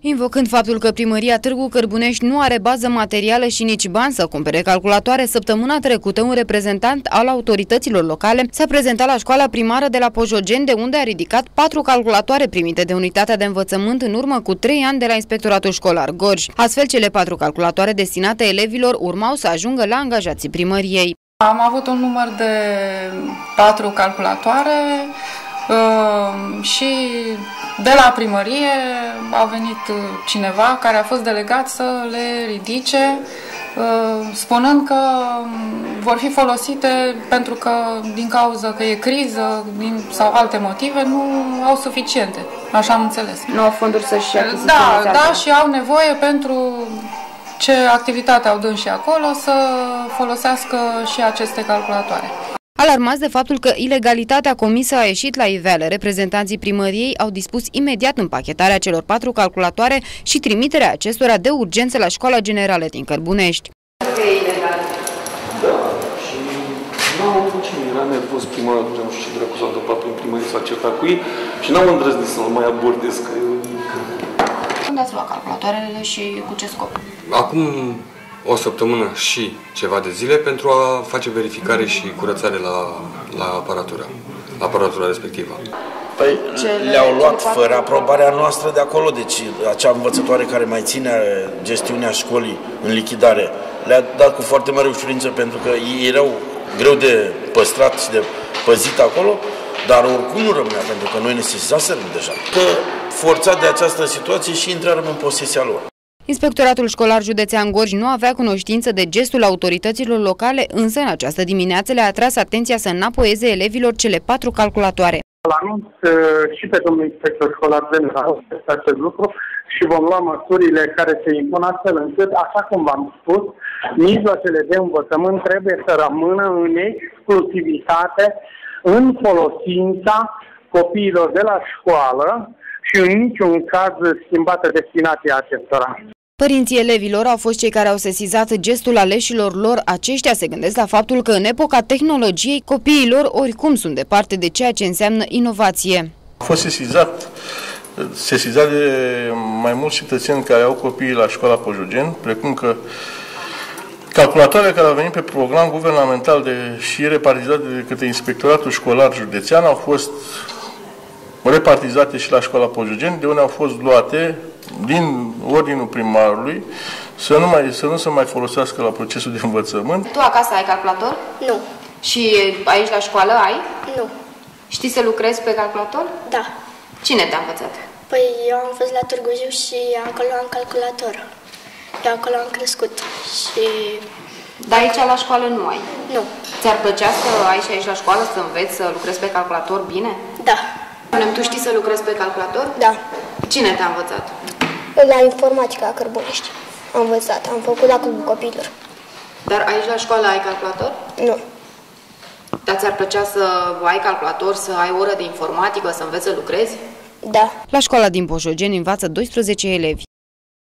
Invocând faptul că primăria Târgu Cărbunești nu are bază materială și nici bani să cumpere calculatoare, săptămâna trecută un reprezentant al autorităților locale s-a prezentat la școala primară de la Pojogen, de unde a ridicat patru calculatoare primite de unitatea de învățământ în urmă cu trei ani de la Inspectoratul Școlar Gorj. Astfel, cele patru calculatoare destinate elevilor urmau să ajungă la angajații primăriei. Am avut un număr de patru calculatoare uh, și de la primărie a venit cineva care a fost delegat să le ridice uh, spunând că vor fi folosite pentru că din cauza că e criză din, sau alte motive nu au suficiente. Așa am înțeles. Nu au fonduri să-și Da, da, și au nevoie pentru ce activitate au dâns și acolo să folosească și aceste calculatoare. Alarmați de faptul că ilegalitatea comisă a ieșit la iveală, reprezentanții primăriei au dispus imediat împachetarea celor patru calculatoare și trimiterea acestora de urgență la școala generală din Cărbunești. Da, și n-am avut cine, era nervos prima dată, nu știu ce dracu s-a întâmplat prin primărie, s-a certat cu ei și n-am îndrăznit să-l mai abordez, că Unde ați luat calculatoarele și cu ce scop? Acum o săptămână și ceva de zile pentru a face verificare și curățare la, la aparatura, aparatura respectivă. Păi le-au luat fără aprobarea noastră de acolo, deci acea învățătoare care mai ține gestiunea școlii în lichidare le-a dat cu foarte mare ușurință pentru că ei erau greu de păstrat și de păzit acolo, dar oricum nu rămânea pentru că noi ne sesizaserăm deja. Că forțat de această situație și intrarăm în posesia lor. Inspectoratul școlar județean Gorj nu avea cunoștință de gestul autorităților locale, însă în această dimineață le-a atras atenția să înapoieze elevilor cele patru calculatoare. Anunț uh, și pe domnul inspector școlar general este acest lucru și vom lua măsurile care se impun astfel încât, așa cum v-am spus, mijloacele de învățământ trebuie să rămână în exclusivitate în folosința copiilor de la școală și în niciun caz schimbată destinația acestora. Părinții elevilor au fost cei care au sesizat gestul aleșilor lor. Aceștia se gândesc la faptul că în epoca tehnologiei copiii lor oricum sunt departe de ceea ce înseamnă inovație. A fost sesizat, sesizat de mai mulți cetățeni care au copiii la școala Pojogen, precum că calculatoarele care au venit pe program guvernamental de, și repartizate de către Inspectoratul Școlar Județean au fost repartizate și la școala Pojogen, de unde au fost luate din ordinul primarului să nu, mai, să nu se mai folosească la procesul de învățământ. Tu acasă ai calculator? Nu. Și aici la școală ai? Nu. Știi să lucrezi pe calculator? Da. Cine te-a învățat? Păi eu am fost la Târgu Jiu și acolo am calculator. Eu acolo am crescut și... Dar aici la școală nu ai? Nu. Ți-ar plăcea să ai și aici la școală să înveți să lucrezi pe calculator bine? Da. Tu știi să lucrezi pe calculator? Da. Cine te-a învățat? La informatica Cărbunești. Am învățat, am făcut la clubul copiilor. Dar aici la școală ai calculator? Nu. Dar ți-ar plăcea să ai calculator, să ai oră de informatică, să înveți să lucrezi? Da. La școala din Poșogeni învață 12 elevi.